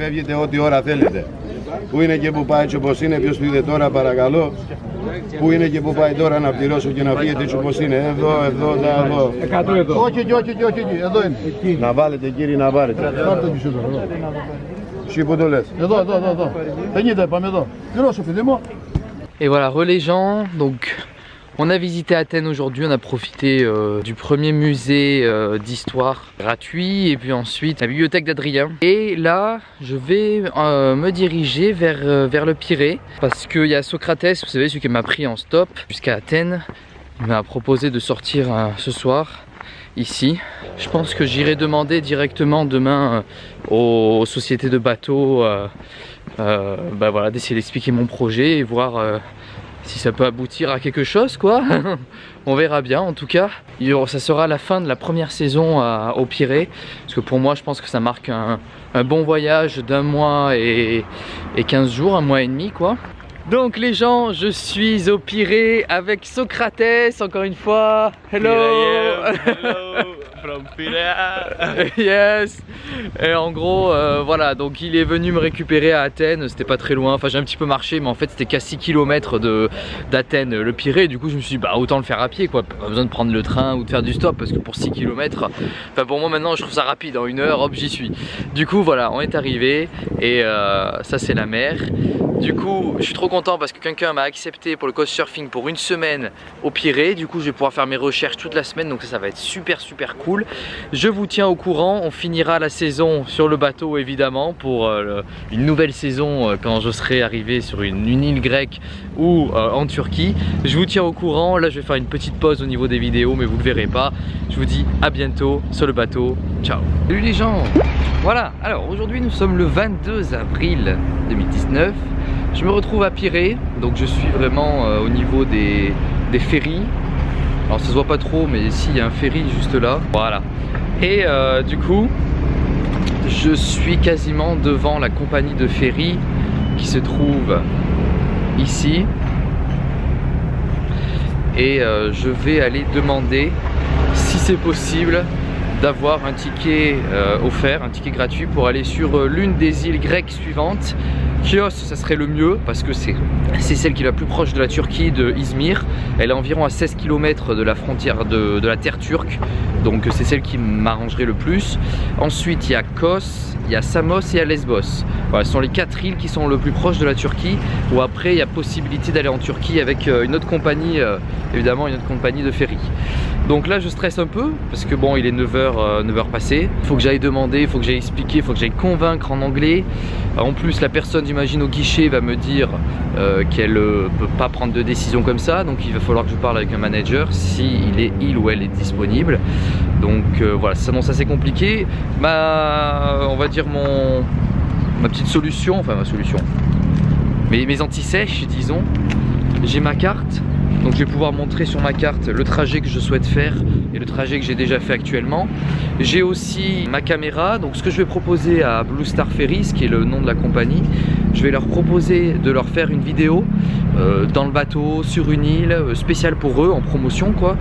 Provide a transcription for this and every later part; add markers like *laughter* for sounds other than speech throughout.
Φεύγετε ό,τι ώρα θέλετε. Πού είναι και που πάει έτσι όπως είναι, ποιος το είδε τώρα παρακαλώ. Πού είναι και που πάει τώρα να πληρώσω και να φύγετε έτσι όπως είναι. Εδώ, εδώ, να, εδώ. 100 εδώ. Όχι, όχι, όχι, όχι, όχι, εδώ είναι. Εκεί. Να βάλετε κύριε να πάρετε. Πάρτε το μισό εδώ. Εσύ που το λες. Εδώ, εδώ, εδώ, εδώ. 50 πάμε εδώ. Πληρώσω παιδί μου. Et voilà, re les gens, donc on a visité Athènes aujourd'hui, on a profité euh, du premier musée euh, d'histoire gratuit et puis ensuite la bibliothèque d'Adrien. Et là, je vais euh, me diriger vers, le Pirée parce qu'il y a Socrates, vous savez, celui qui m'a pris en stop jusqu'à Athènes. Il m'a proposé de sortir ce soir ici. Je pense que j'irai demander directement demain aux sociétés de bateaux bah voilà, d'essayer d'expliquer mon projet et voir si ça peut aboutir à quelque chose quoi. *laughs* On verra bien en tout cas. Ça sera la fin de la première saison à- au Pirée. Parce que pour moi je pense que ça marque un, un bon voyage d'un mois et, et 15 jours, un mois et demi quoi. Donc les gens, je suis au Pirée avec Socrates encore une fois. Hello. *laughs* *laughs* yes. Et en gros, euh, voilà, donc il est venu me récupérer à Athènes, c'était pas très loin, enfin j'ai un petit peu marché, mais en fait c'était qu'à 6 km d'Athènes, le Pirée, du coup je me suis dit, bah autant le faire à pied, quoi, pas besoin de prendre le train ou de faire du stop, parce que pour 6 km, enfin pour moi maintenant je trouve ça rapide, en une heure, hop j'y suis. Du coup voilà, on est arrivé, et euh, ça c'est la mer. Du coup, je suis trop content parce que quelqu'un m'a accepté pour le coach surfing pour une semaine au Pirée. Du coup, je vais pouvoir faire mes recherches toute la semaine. Donc ça, ça va être super super cool. Je vous tiens au courant. On finira la saison sur le bateau évidemment pour euh, une nouvelle saison euh, quand je serai arrivé sur une, une île grecque ou euh, en Turquie. Je vous tiens au courant. Là, je vais faire une petite pause au niveau des vidéos, mais vous le verrez pas. Je vous dis à bientôt sur le bateau. Ciao. Salut les gens. Voilà. Alors aujourd'hui, nous sommes le 22 avril 2019. Je me retrouve à Pirée, donc je suis vraiment euh, au niveau des, ferries. Alors ça se voit pas trop, mais si, il y a un ferry juste là. Voilà. Et euh, du coup, je suis quasiment devant la compagnie de ferry qui se trouve ici. Et euh, je vais aller demander si c'est possible d'avoir un ticket offert, un ticket gratuit pour aller sur l'une des îles grecques suivantes. Chios, ça serait le mieux parce que c'est celle qui est la plus proche de la Turquie, de Izmir. Elle est environ à 16 km de la frontière de, la terre turque, donc c'est celle qui m'arrangerait le plus. Ensuite, il y a Kos, il y a Samos et il Lesbos. Ce sont les quatre îles qui sont le plus proches de la Turquie, où après il y a possibilité d'aller en Turquie avec euh, une autre compagnie, euh, évidemment une autre compagnie de ferry. Donc là je stresse un peu parce que bon il est 9h, 9h passé. Faut que j'aille demander, faut que j'aille expliquer, faut que j'aille convaincre en anglais. Euh, En plus la personne j'imagine au guichet va me dire euh, qu'elle ne peut pas prendre de décision comme ça. Donc il va falloir que je parle avec un manager si il est il ou elle est disponible. Donc euh, voilà, ça s'annonce assez compliqué. Ma, on va dire mon, ma petite solution, enfin ma solution, mes, mes anti-sèches disons. J'ai ma carte, donc je vais pouvoir montrer sur ma carte le trajet que je souhaite faire et le trajet que j'ai déjà fait actuellement. J'ai aussi ma caméra, donc ce que je vais proposer à Blue Star Ferries, qui est le nom de la compagnie, je vais leur proposer de leur faire une vidéo euh, dans le bateau, sur une île, euh, spéciale pour eux, en promotion quoi,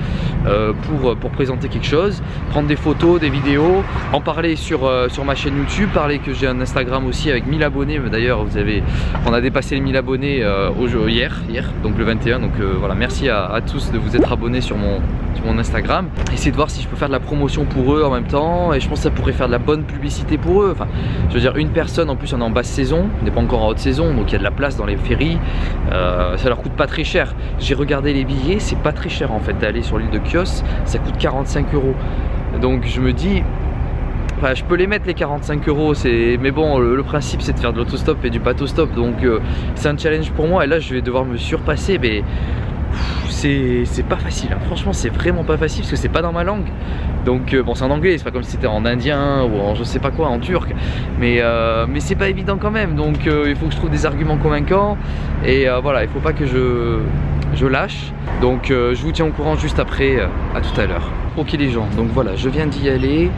euh, pour, pour présenter quelque chose, prendre des photos, des vidéos, en parler sur, sur ma chaîne YouTube, parler que j'ai un Instagram aussi avec 1000 abonnés, d'ailleurs vous avez, on a dépassé les 1000 abonnés au jour- hier, hier, donc le 21, donc voilà, merci à, tous de vous être abonnés sur mon, sur mon Instagram. Essayer de voir si je peux faire de la promotion pour eux en même temps, et je pense que ça pourrait faire de la bonne publicité pour eux. Enfin, je veux dire, une personne en plus on est en basse saison, on n'est pas encore en haute saison, donc il y a de la place dans les ferries, ça leur coûte pas très cher. J'ai regardé les billets, c'est pas très cher en fait d'aller sur l'île de Chios, ça coûte 45 euros. Donc je me dis, Enfin, je peux les mettre les 45 euros, mais bon, le, principe c'est de faire de l'autostop et du bateau stop, donc euh, c'est un challenge pour moi. Et là, je vais devoir me surpasser, mais c'est pas facile. hein. Franchement, c'est vraiment pas facile parce que c'est pas dans ma langue. Donc euh, bon, c'est en anglais, c'est pas comme si c'était en indien ou en je sais pas quoi, en turc. Mais euh, mais c'est pas évident quand même. Donc euh, il faut que je trouve des arguments convaincants. Et voilà, il faut pas que je je lâche. Donc je vous tiens au courant juste après. à tout à l'heure. Ok les gens, donc voilà, je viens d'y aller.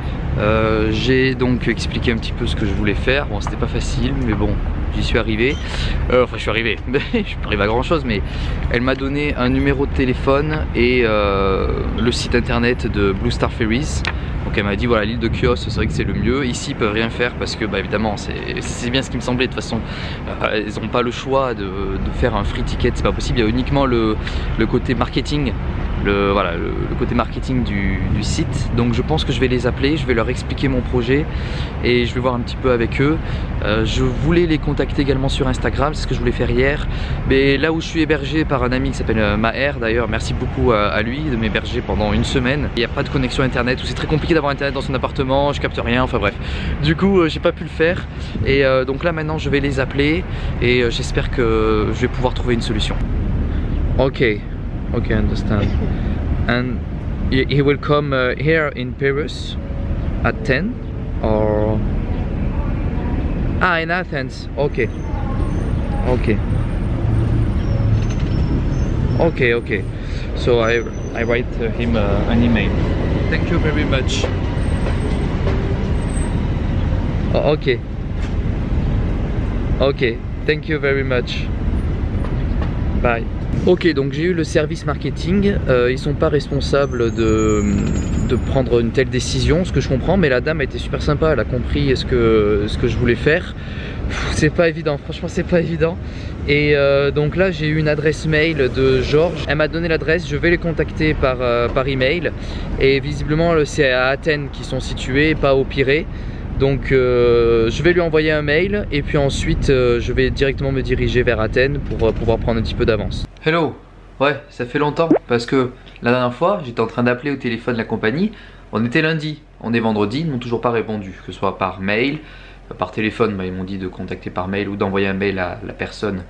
J'ai donc expliqué un petit peu ce que je voulais faire. Bon, c'était pas facile, mais bon, j'y suis arrivé. Euh, enfin, je suis arrivé. *laughs* je suis pas arrivé à grand chose, mais elle m'a donné un numéro de téléphone et euh, le site internet de Blue Star Ferries. Donc elle m'a dit voilà l'île de Chios c'est vrai que c'est le mieux. Ici ils peuvent rien faire parce que bah, évidemment c'est bien ce qui me semblait de toute façon. Euh, ils n'ont pas le choix de, faire un free ticket, c'est pas possible. Il y a uniquement le, le côté marketing le, voilà, le, côté marketing du, site. Donc je pense que je vais les appeler, je vais leur expliquer mon projet et je vais voir un petit peu avec eux. Euh, je voulais les contacter également sur Instagram, c'est ce que je voulais faire hier. Mais là où je suis hébergé par un ami qui s'appelle euh, Maher d'ailleurs, merci beaucoup à, lui de m'héberger pendant une semaine. Il n'y a pas de connexion internet c'est très compliqué d'avoir internet dans son appartement, je capte rien, enfin bref. Du coup euh, j'ai pas pu le faire et donc là maintenant je vais les appeler et j'espère que je vais pouvoir trouver une solution. Ok, Okay, understand. And he will come uh, here in Paris at 10 or? Ah in Athens. Okay. Okay. Okay, okay. So I I write uh, him uh, an email. Thank you very much. Oh, okay. Okay. Thank you very much. Bye. Ok, donc j'ai eu le service marketing. Euh, ils sont pas responsables de, prendre une telle décision, ce que je comprends, mais la dame a été super sympa. Elle a compris ce que, ce que je voulais faire. C'est pas évident, franchement, c'est pas évident. Et euh, donc là, j'ai eu une adresse mail de Georges. Elle m'a donné l'adresse, je vais les contacter par, euh, par email. Et visiblement, c'est à Athènes qui sont situés, pas au Pirée. Donc euh, je vais lui envoyer un mail et puis ensuite je vais directement me diriger vers Athènes pour pouvoir prendre un petit peu d'avance. Hello Ouais, ça fait longtemps parce que la dernière fois j'étais en train d'appeler au téléphone la compagnie. On était lundi, on est vendredi, ils m'ont toujours pas répondu, que ce soit par mail, par téléphone, ils m'ont dit de contacter par mail ou d'envoyer un mail à la personne.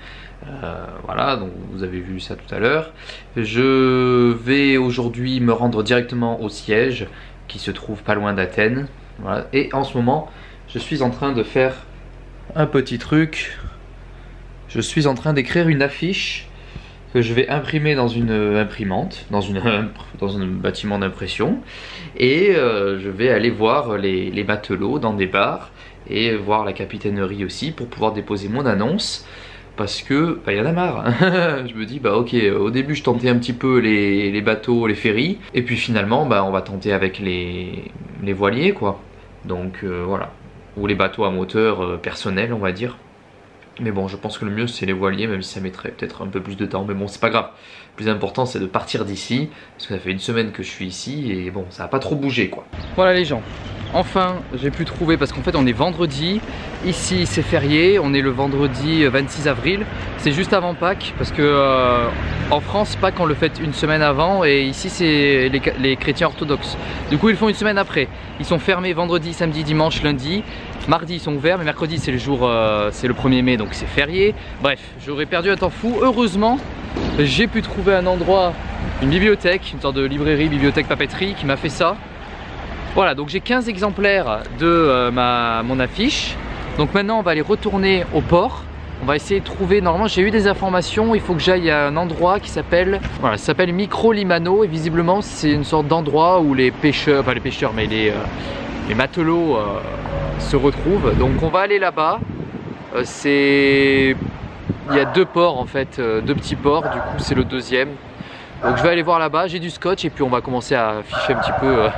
voilà, donc vous avez vu ça tout à l'heure. Je vais aujourd'hui me rendre directement au siège qui se trouve pas loin d'Athènes et en ce moment, je suis en train de faire un petit truc. Je suis en train d'écrire une affiche que je vais imprimer dans une imprimante, dans, une, dans un bâtiment d'impression. Et euh, je vais aller voir les, les, matelots dans des bars et voir la capitainerie aussi pour pouvoir déposer mon annonce. Parce que, bah, y en a marre. *laughs* je me dis, bah ok, au début je tentais un petit peu les, les bateaux, les ferries. Et puis finalement, bah, on va tenter avec les, les voiliers, quoi. Donc euh, voilà. Ou les bateaux à moteur euh, personnel, on va dire. Mais bon, je pense que le mieux c'est les voiliers, même si ça mettrait peut-être un peu plus de temps. Mais bon, c'est pas grave. Plus important c'est de partir d'ici. Parce que ça fait une semaine que je suis ici et bon, ça a pas trop bougé quoi. Voilà les gens. Enfin, j'ai pu trouver parce qu'en fait on est vendredi. Ici c'est férié, on est le vendredi 26 euh, avril. C'est juste avant Pâques parce que euh, en France Pâques on le fait une semaine avant et ici c'est les, chrétiens orthodoxes. Du coup ils font une semaine après. Ils sont fermés vendredi, samedi, dimanche, lundi. Mardi ils sont ouverts mais mercredi c'est le jour, euh, c'est le 1er mai donc c'est férié. Bref, j'aurais perdu un temps fou. Heureusement j'ai pu trouver un endroit, une bibliothèque, une sorte de librairie, bibliothèque papeterie qui m'a fait ça. Voilà, donc j'ai 15 exemplaires de euh, ma, mon affiche. Donc maintenant, on va aller retourner au port. On va essayer de trouver, normalement j'ai eu des informations, il faut que j'aille à un endroit qui s'appelle, voilà, s'appelle Micro Limano et visiblement c'est une sorte d'endroit où les pêcheurs, pas les pêcheurs mais les, euh, les matelots euh, se retrouvent. Donc on va aller là-bas, c'est, il y a deux ports en fait, deux petits ports, du coup c'est le deuxième. Donc je vais aller voir là-bas, j'ai du scotch et puis on va commencer à afficher un petit peu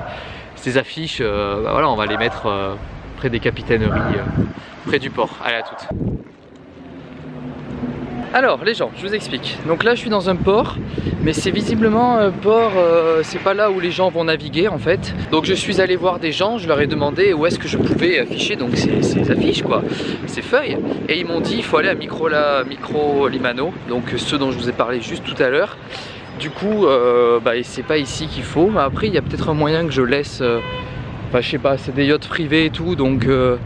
ces affiches, euh, bah voilà, on va les mettre euh, près des capitaineries, euh, près du port. Allez à toutes. Alors les gens, je vous explique. Donc là je suis dans un port, mais c'est visiblement un port, c'est pas là où les gens vont naviguer en fait. Donc je suis allé voir des gens, je leur ai demandé où est-ce que je pouvais afficher donc ces, affiches quoi, ces feuilles. Et ils m'ont dit il faut aller à Micro, Limano, donc ceux dont je vous ai parlé juste tout à l'heure. Du coup, euh, bah, c'est pas ici qu'il faut. Après, il y a peut-être un moyen que je laisse. Euh, je sais pas, c'est des yachts privés et tout, donc euh,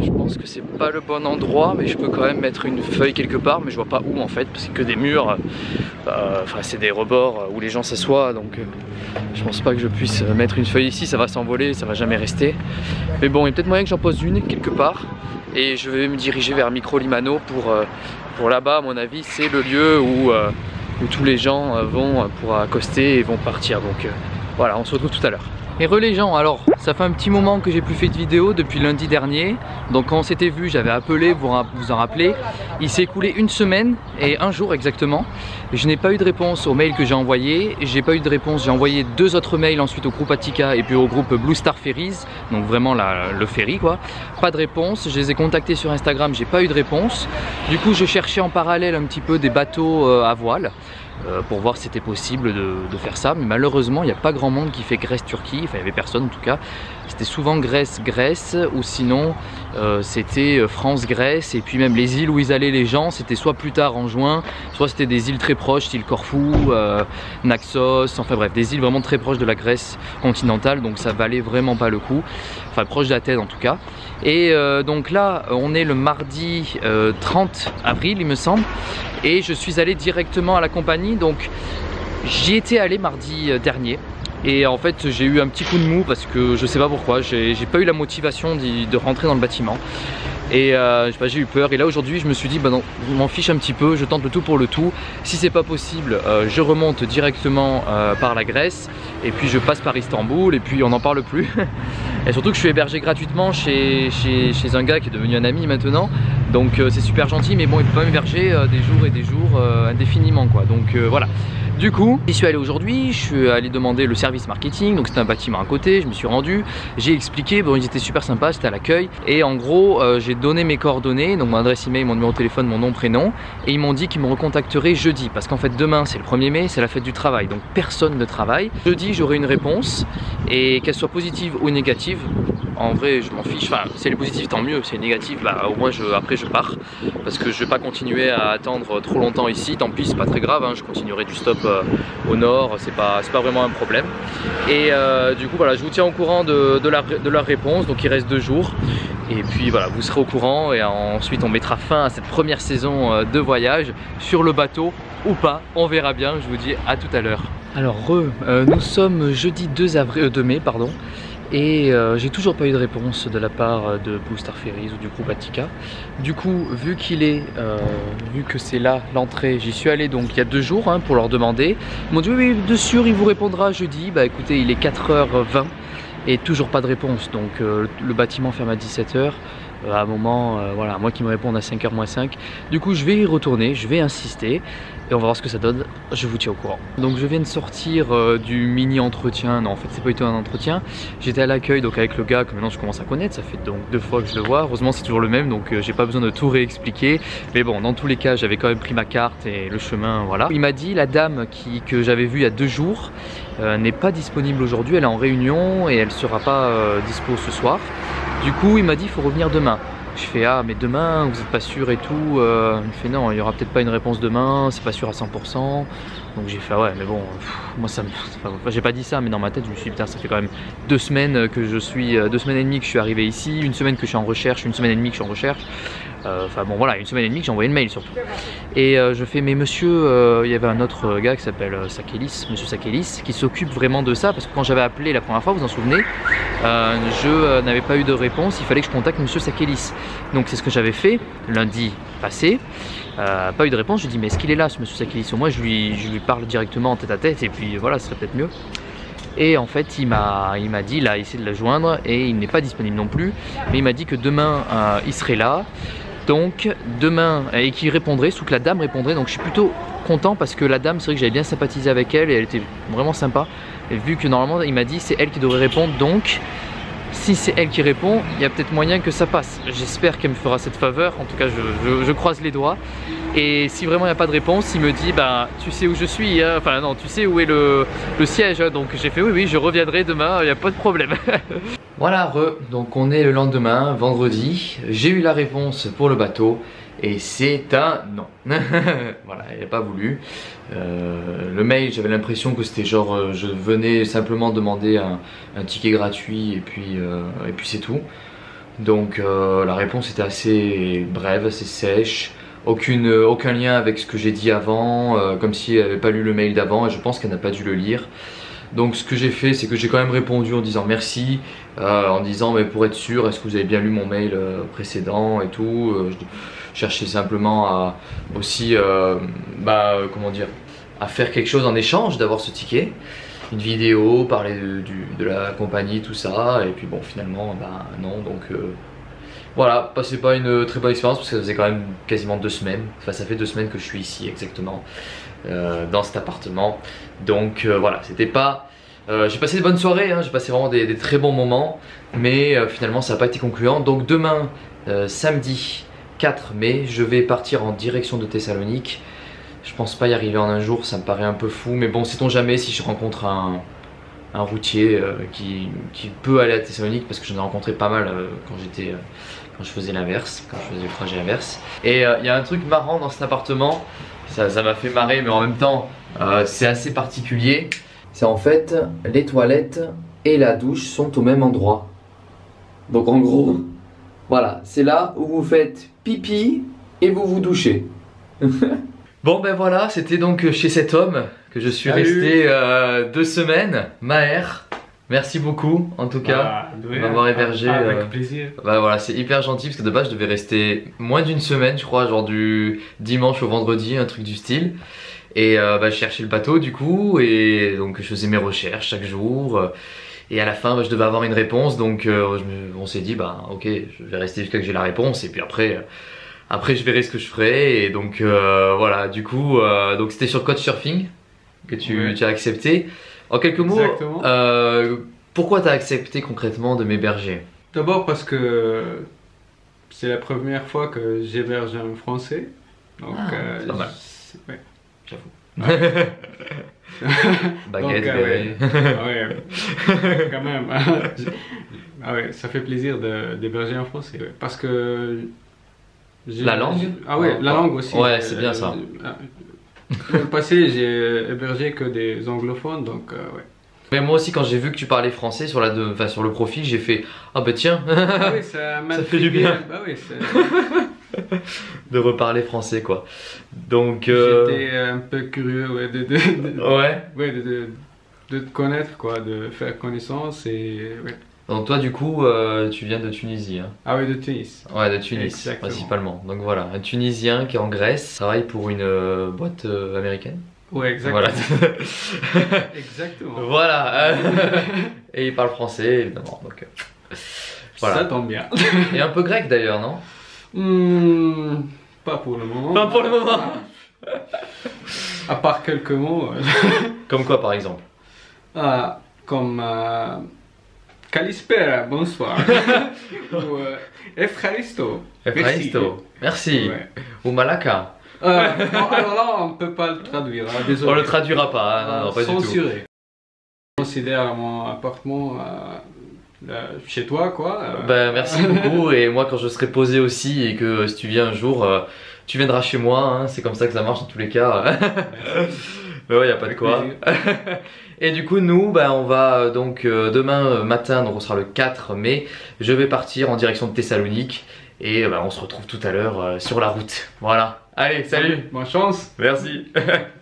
je pense que c'est pas le bon endroit, mais je peux quand même mettre une feuille quelque part, mais je vois pas où en fait, parce que des murs. Enfin, c'est des rebords où les gens s'assoient, donc je pense pas que je puisse mettre une feuille ici. Ça va s'envoler, ça va jamais rester. Mais bon, il y a peut-être moyen que j'en pose une quelque part. Et je vais me diriger vers Micro Limano pour, pour là-bas, à mon avis, c'est le lieu où où tous les gens euh, vont pour accoster et vont partir. Donc euh, voilà, on se retrouve tout à l'heure. Et les alors ça fait un petit moment que j'ai plus fait de vidéo depuis lundi dernier. Donc quand on s'était vu, j'avais appelé, vous vous en rappelez. Il s'est écoulé une semaine et un jour exactement. Je n'ai pas eu de réponse au mail que j'ai envoyé. J'ai pas eu de réponse, j'ai envoyé deux autres mails ensuite au groupe Attica et puis au groupe Blue Star Ferries. Donc vraiment le ferry quoi. Pas de réponse, je les ai contactés sur Instagram, j'ai pas eu de réponse. Du coup je cherchais en parallèle un petit peu des bateaux euh, à voile. Euh, pour voir si c'était possible de, faire ça. Mais malheureusement, il n'y a pas grand monde qui fait Grèce-Turquie. Enfin, il n'y avait personne en tout cas. C'était souvent Grèce-Grèce ou sinon euh, c'était euh, France-Grèce. Et puis même les îles où ils allaient les gens, c'était soit plus tard en juin, soit c'était des îles très proches, style Corfou, Naxos, enfin bref, des îles vraiment très proches de la Grèce continentale. Donc ça valait vraiment pas le coup. Enfin, proche d'Athènes en tout cas. Et donc là, on est le mardi 30 avril, il me semble et je suis allé directement à la compagnie donc j'y étais allé mardi euh, dernier. Et en fait j'ai eu un petit coup de mou parce que je sais pas pourquoi. J'ai pas eu la motivation de rentrer dans le bâtiment. Et euh, j'ai eu peur. Et là aujourd'hui je me suis dit bah non je m'en fiche un petit peu. Je tente le tout pour le tout. Si c'est pas possible euh, je remonte directement par la Grèce. Et puis je passe par Istanbul. Et puis on n'en parle plus. *laughs* Et surtout que je suis hébergé gratuitement chez, chez, chez, un gars qui est devenu un ami maintenant donc euh, c'est super gentil mais bon il peut pas m'héberger euh, des jours et des jours euh, indéfiniment quoi. Donc voilà. Du coup, j'y suis allé aujourd'hui, je suis allé demander le service marketing, donc c'était un bâtiment à côté, je me suis rendu, j'ai expliqué, bon ils étaient super sympas, c'était à l'accueil, et en gros j'ai donné mes coordonnées, donc mon adresse email, mon numéro de téléphone, mon nom, prénom, et ils m'ont dit qu'ils me recontacteraient jeudi, parce qu'en fait demain c'est le 1er mai, c'est la fête du travail, donc personne ne travaille. Jeudi j'aurai une réponse, et qu'elle soit positive ou négative, en vrai je m'en fiche, enfin si elle est positive tant mieux, si elle est négative bah au moins après je pars. Parce que je vais pas continuer à attendre trop longtemps ici, tant pis c'est pas très grave, hein. je continuerai du stop euh, au nord, c'est pas, pas vraiment un problème. Et euh, du coup voilà je vous tiens au courant de, la, leur réponse, donc il reste deux jours. Et puis voilà vous serez au courant. Et ensuite on mettra fin à cette première saison euh, de voyage. Sur le bateau ou pas, on verra bien, je vous dis à tout à l'heure. Alors re, nous sommes jeudi 2, avril, 2 mai pardon et euh, j'ai toujours pas eu de réponse de la part de Blue Ferries ou du groupe Attica. Du coup, vu qu'il est, euh, vu que c'est là l'entrée, j'y suis allé donc il y a deux jours hein, pour leur demander. Ils m'ont dit oui, de sûr, il vous répondra jeudi. Bah écoutez, il est 4h20 et toujours pas de réponse. Donc euh, le bâtiment ferme à 17h. à un moment, voilà, moi qui me répondent à 5h moins 5. Du coup, je vais y retourner, je vais insister on va voir ce que ça donne, je vous tiens au courant. Donc je viens de sortir euh, du mini entretien, non en fait c'est pas du tout un entretien, j'étais à l'accueil donc avec le gars que maintenant je commence à connaître, ça fait donc deux fois que je le vois, heureusement c'est toujours le même donc euh, j'ai pas besoin de tout réexpliquer, mais bon dans tous les cas j'avais quand même pris ma carte et le chemin voilà. Il m'a dit la dame qui, que j'avais vue il y a deux jours euh, n'est pas disponible aujourd'hui, elle est en réunion et elle sera pas dispo ce soir, du coup il m'a dit il faut revenir demain. Je fais ah mais demain vous êtes pas sûr et tout. Euh, il me fait non il y aura peut-être pas une réponse demain, c'est pas sûr à 100%. Donc j'ai fait ouais mais bon moi ça me, j'ai pas dit ça mais dans ma tête je me suis dit putain ça fait quand même deux semaines que je suis euh, deux semaines et demie que je suis arrivé ici, une semaine que je suis en recherche, une semaine et demie que je suis en recherche. Euh, enfin bon voilà, une semaine et demie que j'ai envoyé le mail surtout. Et euh, je fais mais monsieur, euh, il y avait un autre gars qui s'appelle Sakelis, monsieur Sakelis, qui s'occupe vraiment de ça parce que quand j'avais appelé la première fois, vous en souvenez, je n'avais pas eu de réponse, il fallait que je contacte monsieur Sakelis. Donc c'est ce que j'avais fait lundi passé. pas eu de réponse, je dis mais est-ce qu'il est là ce monsieur Sakelis? Au moins je lui, je lui parle directement en tête à tête et puis voilà, ce serait peut-être mieux. Et en fait, il m'a dit, il a essayé de la joindre et il n'est pas disponible non plus. Mais il m'a dit que demain, il serait là. Donc demain, et qui répondrait, sous que la dame répondrait. Donc je suis plutôt content parce que la dame, c'est vrai que j'avais bien sympathisé avec elle et elle était vraiment sympa. Et vu que normalement, il m'a dit c'est elle qui devrait répondre. Donc si c'est elle qui répond, il y a peut-être moyen que ça passe. J'espère qu'elle me fera cette faveur. En tout cas, je, croise les doigts. Et si vraiment il n'y a pas de réponse, il me dit bah tu sais où je suis. Hein. Enfin non, tu sais où est le, siège. Hein. Donc j'ai fait oui oui, je reviendrai demain. Il n'y a pas de problème. *laughs* Voilà, re, donc on est le lendemain, vendredi. J'ai eu la réponse pour le bateau et c'est un non. *laughs* voilà, il n'a pas voulu. Euh, le mail, j'avais l'impression que c'était genre euh, je venais simplement demander un, ticket gratuit et puis, euh, et puis c'est tout. Donc la réponse était assez brève, assez sèche. Aucune, aucun lien avec ce que j'ai dit avant, comme si elle n'avait pas lu le mail d'avant et je pense qu'elle n'a pas dû le lire. Donc ce que j'ai fait, c'est que j'ai quand même répondu en disant merci, euh, en disant mais pour être sûr, est-ce que vous avez bien lu mon mail euh, précédent et tout. Euh, je cherchais simplement à aussi, bah, comment dire, à faire quelque chose en échange d'avoir ce ticket. une vidéo, parler de, la compagnie, tout ça. Et puis bon, finalement, bah non. Donc euh, voilà, passez pas une très bonne expérience parce que ça faisait quand même quasiment deux semaines. Enfin, ça fait deux semaines que je suis ici exactement, euh, dans cet appartement. Donc euh, voilà, c'était pas. euh, j'ai passé de bonnes soirées, hein, j'ai passé vraiment des, des très bons moments, mais euh, finalement ça n'a pas été concluant. Donc demain, euh, samedi 4 mai, je vais partir en direction de Thessalonique. Je pense pas y arriver en un jour, ça me paraît un peu fou, mais bon, sait-on jamais si je rencontre un, un routier euh, qui, qui peut aller à Thessalonique, parce que j'en ai rencontré pas mal euh, quand j'étais, euh, quand je faisais l'inverse, quand je faisais le trajet inverse. Et il y a un truc marrant dans cet appartement, ça m'a fait marrer, mais en même temps, c'est assez particulier. C'est en fait, les toilettes et la douche sont au même endroit. Donc en gros, voilà, c'est là où vous faites pipi et vous vous douchez. *laughs* bon ben voilà, c'était donc chez cet homme que je suis Salut. resté euh, deux semaines. Maher, merci beaucoup en tout cas. Ah, m'avoir hébergé, Avec euh, plaisir. Bah voilà, c'est hyper gentil parce que de base je devais rester moins d'une semaine, je crois, genre du dimanche au vendredi, un truc du style. Et euh, bah, je cherchais le bateau du coup, et donc je faisais mes recherches chaque jour. Et à la fin, bah, je devais avoir une réponse, donc euh, me- on s'est dit, bah ok, je vais rester jusqu'à que j'ai la réponse, et puis après, euh, après je verrai ce que je ferai. Et donc euh, voilà, du coup, donc c'était sur Couchsurfing que tu, Ouais. tu as accepté. En quelques mots, euh, pourquoi tu as accepté concrètement de m'héberger? D'abord parce que c'est la première fois que j'héberge un Français. Donc, Ah, euh, c'est pas mal. ouais. *laughs* Baguette, Donc, euh. Ah ouais, quand même. *laughs* ah ouais, ça fait plaisir d'héberger un Français. ouais. Parce que. La langue Ah ouais, la Ouais. langue aussi. Ouais, c'est bien ça. Euh, Dans le passé, j'ai hébergé que des anglophones, donc euh, ouais. Mais moi aussi, quand j'ai vu que tu parlais français sur, la de... enfin, sur le profil, j'ai fait Ah bah tiens, Ah oui, ça *laughs* Ça fait du bien. Bah oui, *laughs* de reparler français quoi. Donc, euh, j'étais un peu curieux ouais, de, de, de- ouais. de- de te connaître, quoi, de faire connaissance et. ouais. Donc, toi, du coup, euh, tu viens de Tunisie. Hein. Ah oui, de Tunis. Ouais, de Tunis, Exactement. principalement. Donc voilà, un Tunisien qui est en Grèce, travaille pour une euh, boîte euh, américaine. Ouais, exactement. Voilà. *laughs* *laughs* Exactement. voilà. *laughs* Et il parle français, évidemment. Donc, voilà. Ça tombe bien. Et un peu grec d'ailleurs, non? Hmm, pas pour le moment. Pas pour le moment. À part quelques mots. Comme quoi, par exemple? Ah, comme. Euh, Kalispera, bonsoir. *laughs* Ou euh, Efcharisto. Efraisto. Merci. Ouais. Ou Malaka. Euh, bon, alors là, on peut pas le traduire, hein, désolé. On le traduira pas, hein, non, non, pas du tout. Censuré. Je considère mon appartement euh, euh, chez toi, quoi. euh, Ben, merci beaucoup. Et moi, quand je serai posé aussi et que euh, si tu viens un jour, euh, tu viendras chez moi. hein, c'est comme ça que ça marche dans tous les cas. *laughs* Mais ouais, y a pas de quoi. *laughs* Et du coup, nous, ben, on va euh, donc euh, demain euh, matin, donc on sera le 4 mai. Je vais partir en direction de Thessalonique et ben, on se retrouve tout à l'heure euh, sur la route. Voilà. Allez, salut. Bonne chance. Merci. *laughs*